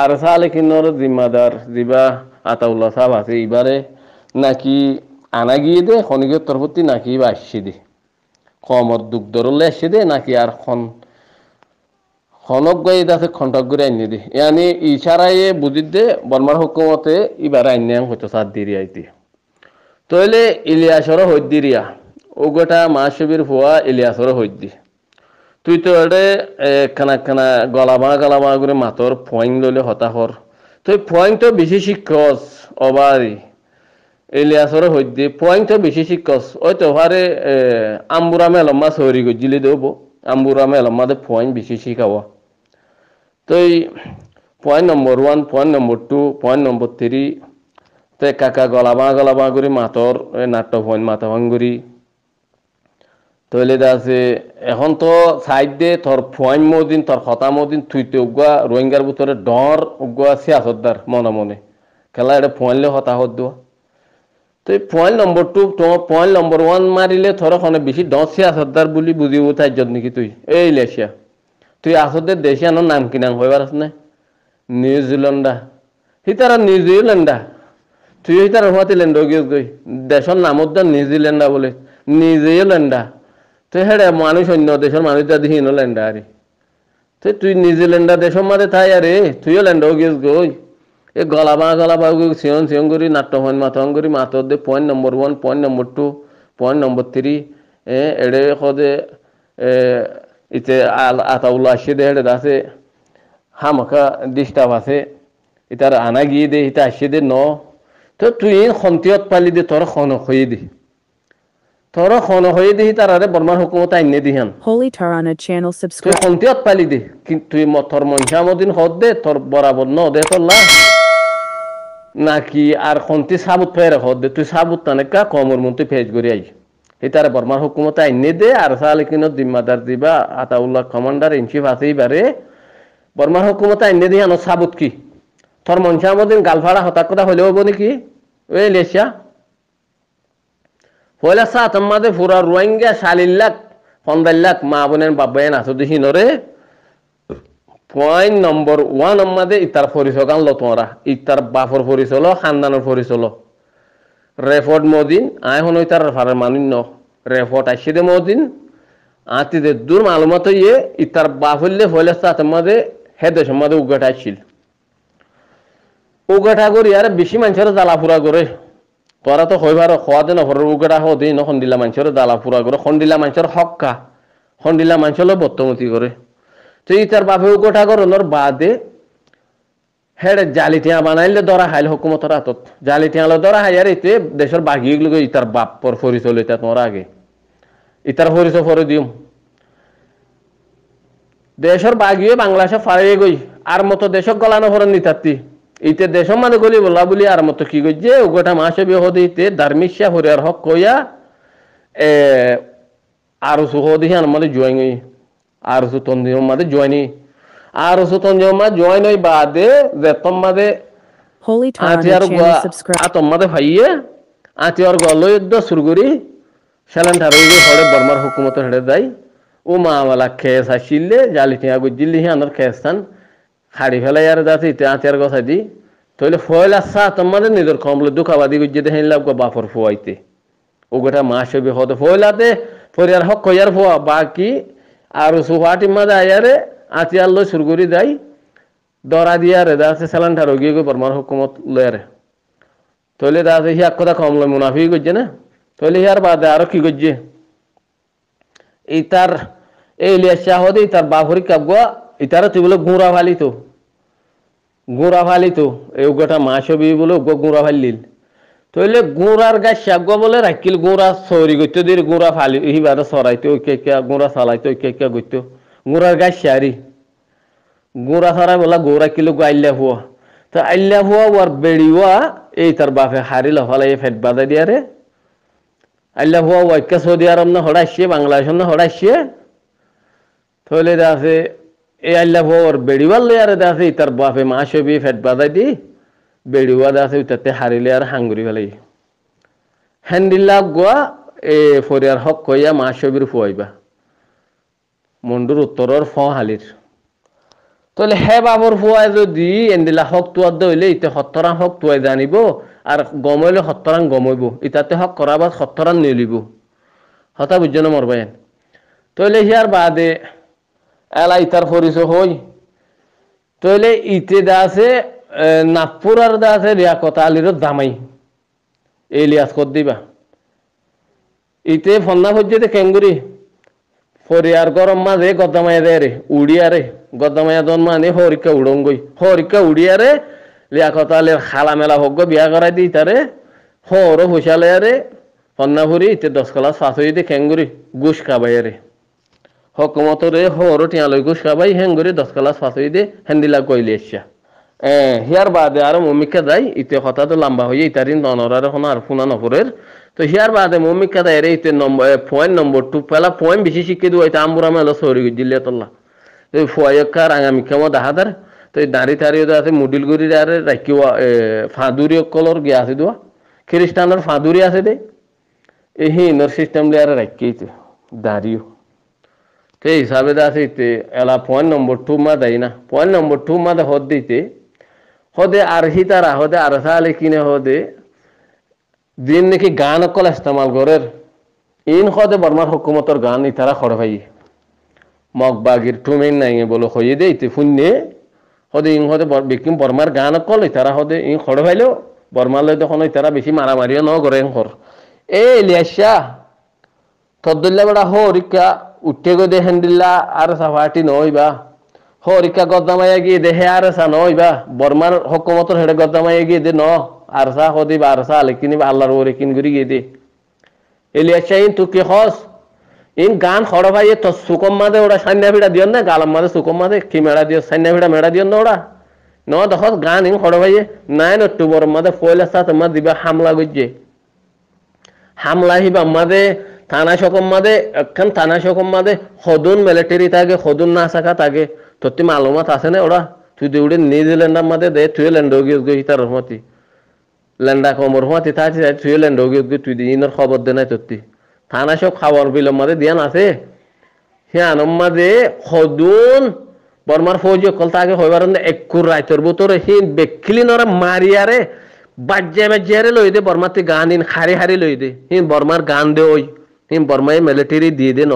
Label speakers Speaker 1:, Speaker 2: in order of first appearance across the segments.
Speaker 1: আর সালে কিন্নর জিম্মাদার জিবা আতাউল্লাহ সাহেব আছে এবারে নাকি আনা গিয়ে দে খনিকের তরফতি নাকি বা আসছে দে। কমর দুঃখ দরলে আসছে দে, নাকি আর খন খনক গাই দাসে খন্টক করে আনি দে। ইয়ানি ইশারায়ে বুঝি দে বর্মার হুকুমতে এবার আইনাম হয়তো সাত দিরি আইতি। তইলে ইলিয়াসর হইদিরিয়া ওগোটা মাসবির ফুয়া ইলিয়াসর হইদি তুই তো এডে খানা খানা গলাবা গলাবা করে মাতর ফয়ং লইলে হতাহর। তুই ফয়ং তো বেশি শিক্ষস অবারি। ইলিয়াসর হইদি ফয়ং তো বেশি শিক্ষস ওই তো হারে আম্বুরা মেলম্মা সরি গজিলে দেব। আম্বুরা মেলম্মা দে ফয়ং বেশি শিখাওয়া তুই point number one point number two point number three তে কাকা গলাবা গলাবা করে মাতর নাট্য পয়েন্ট মাথা ভাঙ্গুরি তৈলে আছে এখন তো সাইড দে, তোর ফুয়াইন মদিন, তোর হতা মদিন তুইতে উগুয়া রোহিঙ্গার ভিতরে ডর উগুয়া সিয়াসতদার মনে মনে। খেলা এটা ফুয়াইলে হতা হত দেওয়া তো এই পয়েন্ট নম্বর টু তোমার পয়েন্ট নম্বর ওয়ান মারিলে তোর ওখানে বেশি ডর সিয়াসতদার বুলি বুঝিব তাই যত নাকি তুই। এই লেশিয়া তুই আসদের দেশে আনো নাম কিনাং হইবার আছে না? নিউজিল্যান্ডা সি তারা নিউজিল্যান্ডা তুই তারা হওয়াতে ল্যান্ড গিয়ে গই। দেশের নামত নিউজিল্যান্ডা বলে। নিউজিল্যান্ডা তো হেডে মানুষ অন্য দেশের মানুষ যা দিহি ল্যান্ডা আরে। তো তুই নিউজিল্যান্ডা দেশের মাঝে থাই আরে, তুইও ল্যান্ডও গিয়েস গই এ গলাবা গলাবা সিয়ন সিয়ন করি নাট্য হন করি মাথর দে point number one point number two point number three এড়ে সদে ইতে আতাউল্লা আসে দে হেডে আছে হামাকা ডিস্টার্ব আছে। ইতার আনা গিয়ে দে, ইতা আসে দে ন। তো তুই খন্তিয়ত পালি দে তোর খন হয়ে দে। তোর খন হয়ে দিহি আরে বর্মার হুকুমত আইনে দিহান
Speaker 2: Holy Tarana channel
Speaker 1: তুই
Speaker 2: subscribe.
Speaker 1: খন্তিয়ত পালি দে কিন্তু তুই তোর মনসা মদিন হদ দে তোর বরাবর ন দে তোর লা নাকি আর খন্তি সাবুত ফেরে হদ দে তুই সাবুত তানে কা কমর মন তুই ফেজ করি আই এই তারা বর্মার হুকুমত আইনে দে আর সালে কিনো জিম্মাদার দিবা আতাউল্লাহ কমান্ডার ইন চিফ আছে এবারে বর্মার হুকুমত আইনে দিহান সাবুত কি তোর মনসা মদিন গালফাড়া হতাক কথা হইলে হবো নাকি ওই লেশিয়া পয়লা সাত আমাদের ফুরা রোহিঙ্গা শালিল্লাক পন্দাল্লাক মা বোনের বাবাইন আছো দেখি নরে। পয়েন্ট নম্বর ওয়ান আমাদের ইতার পরিচয় লো তোমরা। ইতার বাপর পরিচয় খানদানের পরিচয় রেফর্ড মদিন, আয় হন ইতার ফারের ন। রেফর্ড আসছে দে মদিন। আতি দে দূর মালুমত ইয়ে ইতার বাফুল্লে পয়লা সাত আমাদের হে দেশ আমাদের উগাটা আসছিল উগাটা করি আর বেশি মানুষের জ্বালা ফুরা করে। তোরা তো হইবার খোয়া দে নফর উগড়া হো দিন খন্ডিলা মানুষের দালা পুরা করে খন্ডিলা মানুষের হক্কা। খন্ডিলা মানুষের বর্তমতি করে তো ই তার বাপে উগোটা করনোর বাদে হেড়ে জালি টিয়া বানাইলে দরা হাইল হুকুমতর হাতত জালি টিয়ালে দরা হাই আর এতে দেশের বাগি গুলো ইতার বাপর পরিচয় লইতা তোমার আগে। ইতার পরিচয় পরে দিম। দেশের বাগিয়ে বাংলাদেশে ফারিয়ে গই আর মতো দেশক গলানো ফরন নিতাত্তি ইতে দেশ মানে গলি বলা বলি আর মতো কি গইছে ওগোটা মাসে বিহ দিতে ধার্মিক হরিয়ার হক কইয়া এ আর সু হদি হান মানে জয়েন আর সু তন্দি মাদে জয়েনি আর সু তন্দি মা জয়েন হই বাদে যেতম মাদে
Speaker 2: Holy
Speaker 1: আতি আর
Speaker 2: channel subscribe.
Speaker 1: আতম মাদে ভাইয়ে আতি আর গল যুদ্ধ শুরু করি সেলেন ঠারই হড়ে বর্মার হুকুমত হেড়ে দেয় ও মা আমালা খেস আসিলে জালি টিয়া গুজিলি হিয়ানোর খেসান খাড়ি ফেলাই আর ইতে আতিয়ার কথা দি। তইলে ফয়েল আসা, তোমাদের নিজের কমলে দুঃখাবাদি গুজে দেখেন লাভ বাপর ফুয়াইতে। ও গোটা মাস হবে হতে ফয়লাতে ফরিয়ার হক কইয়ার ফুয়া, বাকি আর সুহাটি মাদে আয়ারে আতিয়ার লই সুরগুরি যাই। দরা দিয়া রে দাসে সালান ঠার গিয়ে গো পরমার হুকুমত লয়ারে তইলে দাসে হিয়াক কথা কম লয় মুনাফি গজ্জে না? তইলে হিয়ার বাদে আরও কি গজ্জে ইতার এই ইলিয়াস শাহদি ইতার বাফরি কাবগা ইতার তুই বলে গুঁড়া ফালি তো। গুঁড়া ফালি তো। এই গোটা মাছ হবি বলে উগ্র গুঁড়া ফালিল তইলে গুঁড়ার গাছ শাগুয়া বলে রাখিল, গুঁড়া সরি গইতো দিয়ে গুঁড়া ফালি হিবারে সরাইতো ঐকে কে গুঁড়া চালাইতো ঐকে কে গইতো। গুঁড়ার গাছ শারি গুঁড়া সরাই বলা গুঁড়া কিলো আইল্লা হুয়া তো আইল্লা হুয়া ওর বেড়িওয়া এই তার বাপে হারিল হলাই ফেট বাদা দিয়ারে আইল্লা হুয়া ওয়াইকা সৌদি আরব না হড়াইছে, বাংলাদেশ না হড়াইছে। থইলে আছে এই আল্লাহ ওর বেড়িওয়াল আর আছে তার বাপে মা ছবি ফেট বাদাই দি বেড়িওয়া আছে তাতে হারিলে আর হাঙ্গুরি ফেলাই হ্যান্ডিল্লা গোয়া এ ফরিয়ার হক কইয়া মা ছবির ফুয়াইবা মন্ডুর উত্তরর ফ হালির তাহলে হে বাবর ফুয়াই যদি এন্দিলা হক তুয়ার দইলে ইতে সত্তরাং হক তুয়াই জানিব আর গমইলে সত্তরাং গমইব ইতাতে হক করাবাদ সত্তরাং নিলিব হতা বুঝছ না মরবাইন তাহলে হিয়ার বাদে এলা ইতার পরিচয় হই। তাহলে ইতে দা আছে নাগপুর আর দা আছে, রিয়াকত আলির দামাই এলিয়াস কর দিবা? ইতে ফন্না পর্যতে কেঙ্গুরি। ফরিয়ার গরম মাঝে গদামায়া দে রে উড়িয়ারে গদামায়া দন মানে হরিকা উড়ঙ্গই। হরিকা উড়িয়ারে লিয়াকত আলের খালা মেলা হোক বিয়া করাই দি তারে। হর হুসালে আরে ফন্নাফুরি ইতে দশ কলা হয়ে দে কেঙ্গুরি, গুস খাবাই রে। হকমতরে হর টিয়ালই গুস খাবাই হেঙ্গুরি দশ কলা ফাঁস হয়ে দে হেন্দিলা কইলে এসা হিয়ার বাদে আর মমিকা যাই ইতে কথা তো লম্বা হয়ে ইতারি ননরার এখন আর ফুনা নপুরের। তো হিয়ার বাদে মমিকা দেয় রে ইতে পয়েন্ট নম্বর টু পেলা পয়েন্ট বেশি শিখে দিব এটা আমরা মেলো সরি দিলে তোল্লা। তো ফুয়াইকা রাঙামিকা মো দাহাদার, তো দাঁড়ি থারি আছে মুডিল গুড়ি আরে রাখিও ফাঁদুরি কলর গিয়া আছে দোয়া। খ্রিস্টানের ফাঁদুরি আছে দে। এই হিনর সিস্টেম লিয়ে আরে রাখিয়েছে দাঁড়িও। সেই হিসাবে আছে ইতে এলা পয়েন্ট নম্বর টু মা দেয় না পয়েন্ট নম্বর টু মা হদ দিতে হদে আর হিতারা হদে আর সালে কিনে হদে, দিন নাকি গান অকল ইস্তেমাল করের। ইন হদে বর্মার হুকুমতর গান ইতারা খড় ভাই। মগ বাগির টুমেন নাই বলো হয়ে দে, ইতে ফুন্নে, হদে ইন হদে বিকিম বর্মার গান অকল ইতারা হদে, ইন খড় ভাইলেও বর্মার লই তখন ইতারা বেশি মারামারিও ন করে এ লিয়াসা তদ্দুল্লা বেড়া হরিকা উঠে গো দে হেন্দিল্লা আর সাফাটি নইবা হরিকা গদ্দামাইয়া গিয়ে দেহে আর সা নইবা বর্মার হকুমতর হেডে গদ্দামাইয়া গিয়ে দে ন। আর সা হদিবা আর সা আলেকিনি আল্লাহর ওরে কিন গুরি গিয়ে দে। এলিয়াসা ইন তুকি হস ইন গান খড় ভাই তো সুকম মাদে ওরা সান্যা ভিড়া দিও না? গালাম মাদে সুকম মাদে কি মেড়া দিও সান্যা ভিড়া মেড়া দিও না ওরা ন দেখ গান ইন খড় ভাই নাইন অক্টোবর মাদে পয়লা সাত মা দিবা হামলা গজ্জে। হামলা হিবা মাদে থানা সকম মাদে, একখান থানা সকম মাদে, সদুন মিলিটারি থাকে সদুন না থাকা থাকে তোর মালুমাত আছে না ওরা তুই দৌড়ে নিউজিল্যান্ডার মাদে, দে তুই ল্যান্ড গিয়ে গই তার রহমতি। ল্যান্ডা কমর রহমতি থাকি তুই ল্যান্ড গিয়ে গই তুই ইনর খবর দে নাই থানা সব খাবার বিলম মাদে দিয়ান আছে সে আনম মাদে, সদুন বর্মার ফৌজি অকল তাকে হইবার একুর রাইতর বুতর হিন বেকিলি নরা মারিয়ারে বাজ্যা বাজ্যারে লই দে বর্মাতে গান ইন হারি হারি লই দে। হিন বর্মার গান দে ওই হিম বর্মাই মিলিটারি দিয়ে দে ন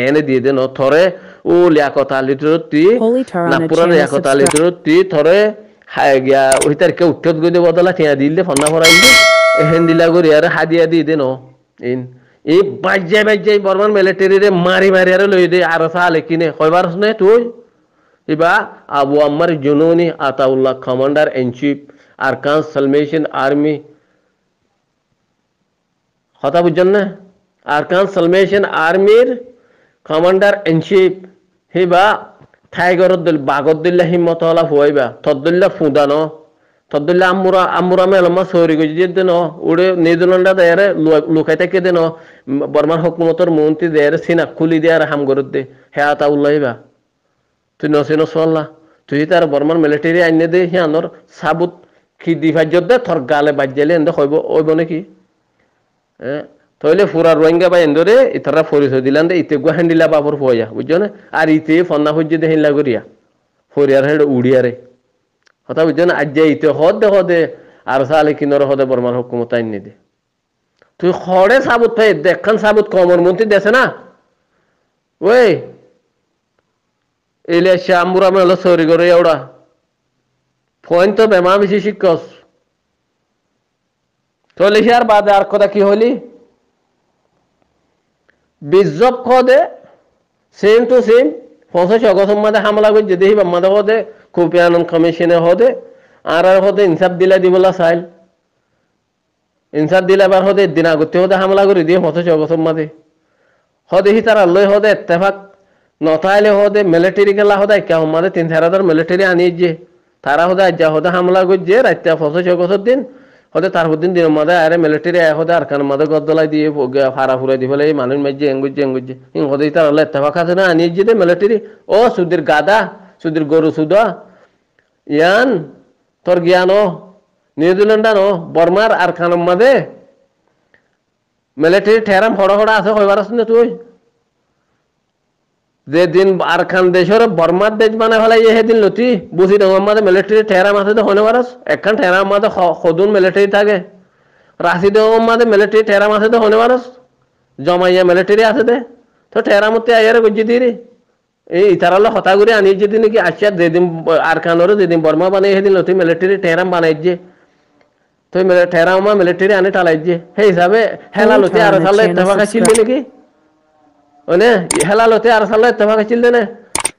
Speaker 1: এনে দিয়ে দে ন থরে ও Liaquat আলিটি
Speaker 2: Holy Tarana
Speaker 1: নাপুরা Liaquat
Speaker 2: subscribe.
Speaker 1: আলিটি থরে হায় গিয়া ওই তার কে উঠত গই দে বদলা ঠিয়া দিলে ফন্না ফরাই দে এহেন দিলা গরি আর হাদিয়া দিয়ে দে ন ইন এই বাজ্যা বাজ্যাই বর্মান মিলিটারি রে মারি মারি আর লই দে আর সালে কিনে কয়বার নে তুই ইবা Abu Ammar Jununi Ataullah commander in chief Arakan salvation army কথা বুঝছেন না আরকান সালমেশন আর্মির কমান্ডার ইন চিফ হিবা ঠাইগরদ্দুল বাগদ্দুল্লাহ হিম্মত হলা ফুয়াইবা তদ্দুল্লাহ ফুদানো তদ্দুল্লাহ আমুরা আমুরা মেলমা সৌরি গজি যে ন উড়ে নিউজিল্যান্ডা দেয়ারে লুকাই থাকে দেন বর্মার হকুমতর মন্ত্রী দেয়ারে সিনা খুলি দেয়ারে হাম গরত দে হে আতা উল্লাহিবা তুই নসি নসল্লা তুই তার বর্মার মিলিটারি আইনে দে সিয়ানোর সাবুত কি দিভাজ্যত দে থর গালে বাজ্যালে এন্দে হইব হইব নাকি হ্যাঁ তাহলে ফুরা রোহিঙ্গা বা এন্দরে ইতারা পরিচয় দিলান দে ইতে গুয়া হ্যান্ডিলা বাবর ফুয়া বুঝছ না আর ইতে ফন্না হজ্জে দে হিনলা করিয়া ফরিয়ার হেড উড়িয়ারে কথা বুঝছ না আজ ইতে হদ দে হদে আর সালে কিনর হদে বর্মার হুকুমত আইন দে তুই খড়ে সাবুত ফাই দেখান সাবুত কমর মন্ত্রী দেছে না ওই এলে শ্যামবুরা মেলো সরি করে এওড়া ফোন তো বেমা বেশি শিক্ষস তাহলে আর বাদে আর কথা কি হলি বিজব খদে সেম টু সেম পঁচাশি অগস্ট মাদে হামলা করছে দেখি মাদে হদে কুপিয়ানন কমিশনে হদে আর আর হদে ইনসাফ দিলা দিবলা চাইল। ইনসাফ দিলা এবার হদে দিন আগতে হদে হামলা করে দিয়ে পঁচাশি অগস্ট মাদে। হদে হি তারা লই হদে এত্তেফাক নতাইলে হদে মিলিটারি গেলা হদে কে মাদে তিন হাজার মিলিটারি আনিয়ে যে তারা হদে আজ্জা হদে হামলা করছে রাত্রে পঁচাশি অগস্টের দিন। হতে তার দিন দিনের মাদে, আরে মিলিটারি আয় হতে আর কান মাদে গদলাই দিয়ে ফারা ফুরাই দিয়ে ফেলে এই মানুষ মাঝে এঙ্গুজে এঙ্গুজে। ইং হতে তার হলে এত্তেফাক আছে না, আনিয়ে যে মিলিটারি ও সুদের গাদা, সুদের গরু সুদা। ইয়ান, তোর জ্ঞান ও, নিউজিল্যান্ডান বর্মার আর খানম মাদে। মিলিটারি ঠেরাম হড় হড়া আছে হইবার আছে না তুই? যে দিন আর খান দেশের বর্মার দেশ মানে ফেলাই সেদিন লতি বুঝি ডাঙর মাঝে মিলিটারি ঠেরা মাঝে তো হনে পারস একখান ঠেরা মাঝে সদুন মিলিটারি থাকে। রাশি ডাঙর মাঝে মিলিটারি ঠেরা মাঝে তো হনে পারস জমাইয়া মিলিটারি আছে দে। তো ঠেরা মতে আইয়ারে গজ্জি দিরি এই ইতারালো হতা করে আনি যদি নাকি আসছে যেদিন আর খানোর যেদিন বর্মা বানাই সেদিন লতি মিলিটারি ঠেরাম বানাই যে। তো ঠেরামা মিলিটারি আনি টালাই যে। সেই হিসাবে হেলা লতি আর সালে ইত্তেফাক ছিল নাকি? ওনে হেলালতে আর সালে ইত্তেফাক ছিল না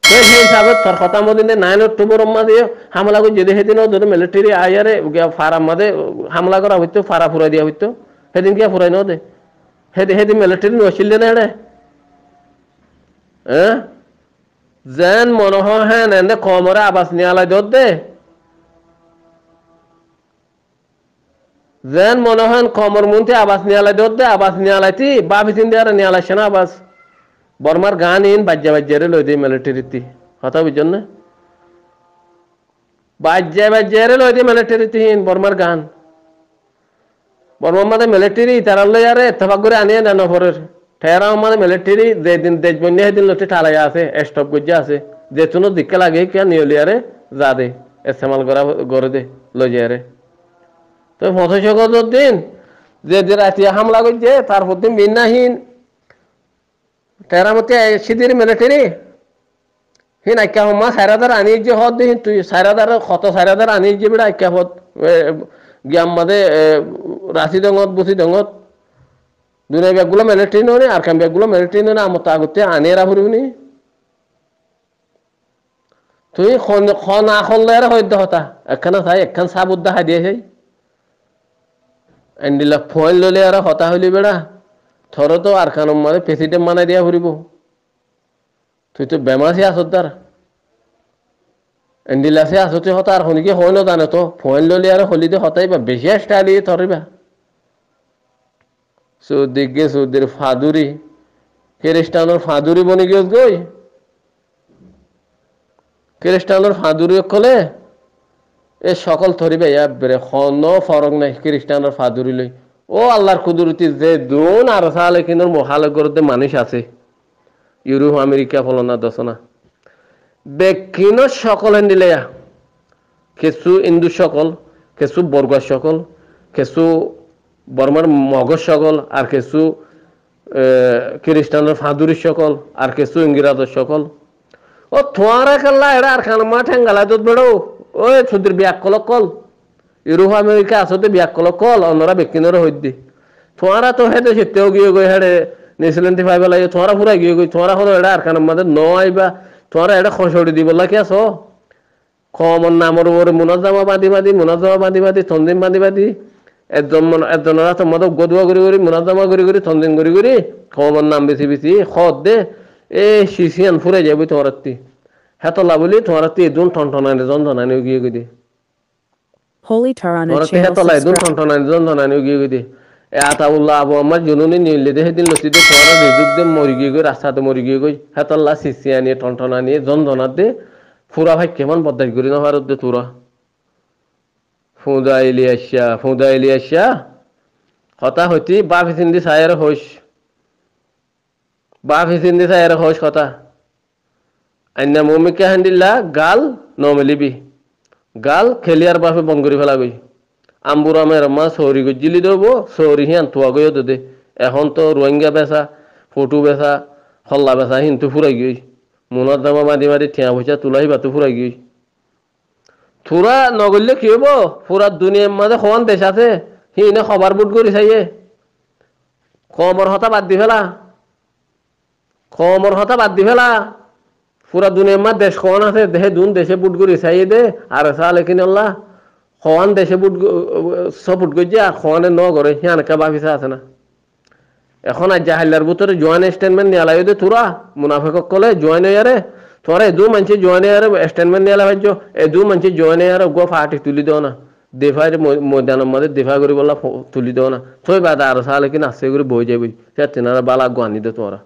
Speaker 1: সেই হিসাবে তোর কথা মদিনে নাইন অক্টোবর মাঝে হামলা করে যদি সেদিন যদি মিলিটারি আয়ারে ফারাম মাঝে হামলা করা হইতো ফারা ফুরাই দিয়া হইতো সেদিন কি ফুরাই নদে। সেদিন সেদিন মিলিটারি নছিল না এড়ে হ্যাঁ যেন মনে হয় হ্যাঁ এনে কমরে আবাস নিয়ালাই দত দে। যেন মনে হয় কমর মন্ত্রী আবাস নিয়ালাই দত দে আবাস নিয়ালাইতি বাপি চিন্তা আর নিয়ালাইছে না আবাস বর্মার গান ইন বাজ্যা বাজ্যারে লই দিয়ে মিলিটারিতে কথা বুঝছেন না? বাজ্যা বাজ্যারে লই দিয়ে মিলিটারিতে হিন বর্মার গান। বর্মার মাঝে মিলিটারি তারা লই আরে এতফাক করে আনিয়ে দেন ফরের ঠেরা আমাদের মিলিটারি যেদিন দেশ বন্যা সেদিন লটি ঠালাই আছে স্টপ গজ্জা আছে। যে কোনো দিকে লাগে কে নিয়লি আরে যা দে, ইস্তেমাল করা করে দে লই যায় আরে। তো পঁচিশ দিন যে যে রাতে হামলা করছে তারপর দিন বিনাহীন তেরামতি সিদির মিলিটারি হিন আইকা হমা সাইরাদার আনি যে হদ দিন তুই সাইরাদার কত সাইরাদার আনি যে বিড়া আইকা হদ গিয়াম মাদে রাশি দঙত বুসি দঙত দুনিয়া ব্যাগগুলো মিলিটারি নে আর কাম ব্যাগগুলো মিলিটারি নে আমার তাগতে আনি এরা ফুরিবনি তুই খন খন আখলে আর হইদ হতা। একখানা চাই, একখান সাব উদ্দা হাই দিয়ে সেই। এন্ডিলা ফয়েল ললে আর হতা হইলি বেড়া। থর তো আর খান মানে প্রেসিডেন্ট মানাই দিয়া ফুরিব তুই তো বেমাসি আস তার এন্ডিলাসে আছো তুই হতা আর শুনিকে হয় না জানে তো। ফয়েল ললে আর হলিতে হতাইবা বেশি স্টাইলি থরিবা সৌদিকে সৌদির ফাদুরি খ্রিস্টানোর ফাদুরি বনি গিয়ে গই খ্রিস্টানোর ফাদুরি কলে, এ সকল ধরিবে বেরে খন ফরক নাই খ্রিস্টানোর ফাদুরি লই ও আল্লাহর কুদরতি যে দুন আর সালে কিন্তু মহালগরতে মানুষ আছে। ইউরোপ, আমেরিকা, ফলনা দশনা বেকিন সকল হেন্দিলেয়া কিছু ইন্দু সকল কিছু বর্গ সকল কিছু বর্মার মগজ সকল, আর কিছু খ্রিস্টানের ফাঁদুরি সকল, আর কিছু ইংরাজের সকল। ও, থোয়ারা কাল্লা, এরা আর খান মা ঠেঙ্গালা তো বেড়ো ওই ছুটির বিয়াক কল। ইউরোপ আমেরিকা আসতে বিয়াক কল অন্যরা বেকিনের হইদি থোয়ারা তো হেঁটে সেতেও গিয়ে গই হেঁটে নিউজিল্যান্ডে পাইবা লাগে থোয়ারা ফুরা গিয়ে গই থোয়ারা হলো এটা আর খান মাদের ন আইবা থোয়ারা এটা খসড়ি দিব লাগে আছো। কমন নামর উপরে মুনাজামা বাঁধি বাঁধি মুনাজামা বাঁধি বাঁধি তন্দিম বাঁধি বাঁধি একজন একজনের তোমাদের গদুয়া করি করি মুনাজামা করি করি তন্দিম করি করি কমন নাম বেশি বেশি খদ দে। এ শিশিয়ান ফুরে যাবি তোমার হেতলা বলি তোমার এদুন ঠনঠনানি যন্ত্রণানি গিয়ে গই
Speaker 2: Holy Tarana
Speaker 1: তোমার
Speaker 2: channel
Speaker 1: হেতলা এদুন
Speaker 2: subscribe.
Speaker 1: ঠনঠনানি যন্ত্রণানি গিয়ে গই এ আতাউল্লাহ আবু আমার জুনুনি নিলে দে সেদিন লতি দে তোমার রিজুক দে মরি গিয়ে গই রাস্তাতে মরি গিয়ে গই হেতল্লা শিশিয়ানি ঠনঠনানি যন্ত্রণা দে ফুরা ভাই কেমন বদাই করি না ভারত দে তোরা ফুদা ইলিয়াসা ফুদা ইলিয়াসা কথা হইতি বাপ হিসিন্দি সায়ের হইস বাপ হিসিন্দি সায়ের হইস কথা আইনা মমিকা গাল নমেলিবি গাল খেলিয়ার বাপে বন করে ফেলা গই আম্বুর আমের মা সৌরি গজিলি দেবো সৌরি হিয়ান তুয়া গই দে এখন তো রোহিঙ্গা বেচা ফটো বেচা হল্লা বেচা হিন্তু ফুরাই গই মনের দামা মাদি মাদি ঠিয়া পয়সা তুলাই বাতু ফুরাই গই থুরা নগরলে কি হব? পুরা দুনিয়ার মাঝে সমান দেশ আছে। সি এনে খবর বুট করি চাইয়ে। কমর হতা বাদ দি ফেলা। কমর হতা বাদ দি ফেলা। পুরা দুনিয়ার দেশ কন আছে, দেহে দুন দেশে বুট করি চাইয়ে দে, আর কিনে আল্লাহ সমান দেশে বুট সব বুট করছে আর সমানে ন করে সিয়ানকা ভাবিছে আছে না। এখন আজ জাহাল্লার ভিতরে জয়েন স্টেটমেন্ট নিয়ালাই দে তোরা মুনাফেকক কলে জয়েন ইয়ারে তোরা এদু মানছে জয়েন ইয়ারে স্টেটমেন্ট নিয়ালা ভাজ্য এদু মানছে জয়েন ইয়ারে গো ফাটি তুলি দেও না। দেফাই ময়দানের মধ্যে দেফা করি বললা তুলি দেও না। থই বাদা আর সালে কিনা আসে করে বই যাবি সে তেনারা বালা গানি দে তোরা।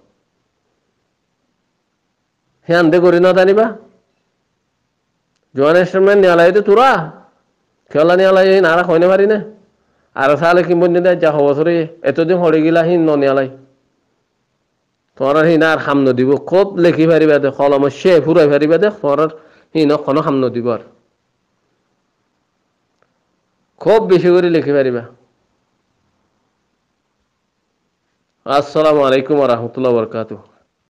Speaker 1: হ্যাঁ দে করি না জানিবা জয়েন স্টেটমেন্ট নিয়ালাই দে তোরা খেলা নিয়ালাই নারা কইনে পারি না আর সালে কিনবন দে যা হবছরে এতদিন হরে গিলা হিন ন নিয়ালাই তোমার হিনা আর হাম নদিব খুব লেখি পারিবা দে কলম সে ফুরাই পারিবা দে তোমার হিন কোনো হাম নদিব আর খুব বেশি করে লিখে পারিবা আসসালামু আলাইকুম রহমতুল্লাহ বরকাতুহ